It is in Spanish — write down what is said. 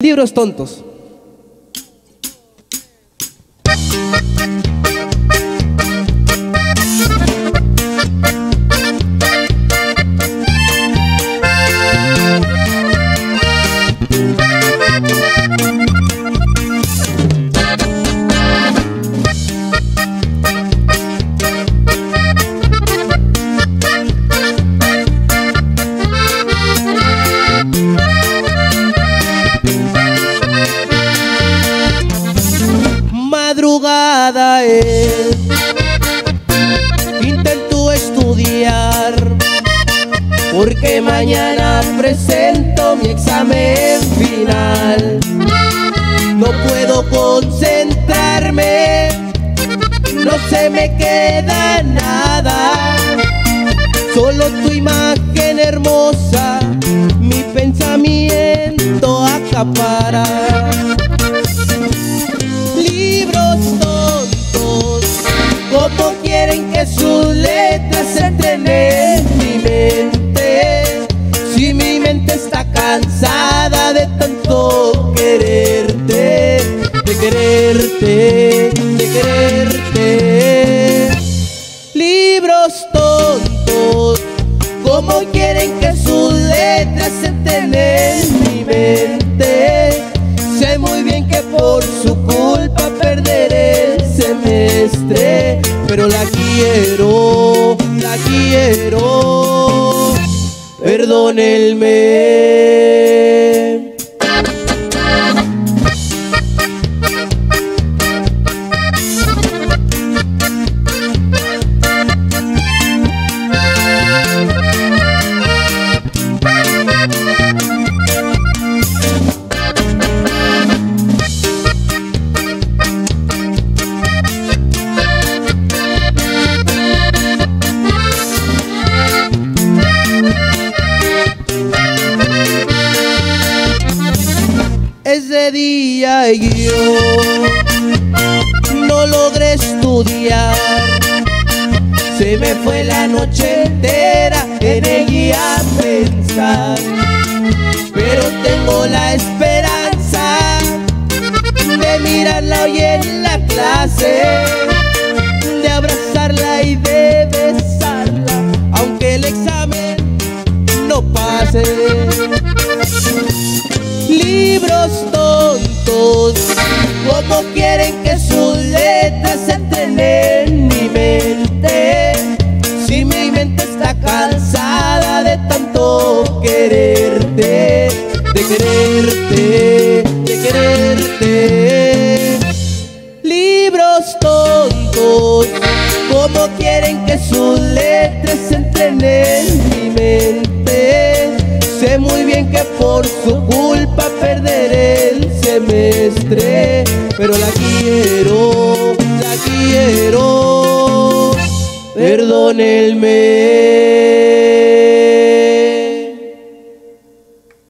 Libros tontos. Intento estudiar, porque mañana presento mi examen final. No puedo concentrarme, no se me queda nada, solo tu imagen hermosa, mi pensamiento acapara que sus letras entren en mi mente? Si mi mente está cansada de tanto quererte De quererte, de quererte Libros tontos ¿Cómo quieren que sus letras entren en mi mente? Sé muy bien que por su pero la quiero, la quiero. Perdónenme. Día yo no logré estudiar. Se me fue la noche entera en ella a pensar. Pero tengo la esperanza de mirarla hoy en la clase, quererte De quererte, de quererte Libros tontos ¿Cómo quieren que sus letras entren en mi mente? Sé muy bien que por su culpa perderé el semestre, pero la quiero, la quiero. Perdónenme.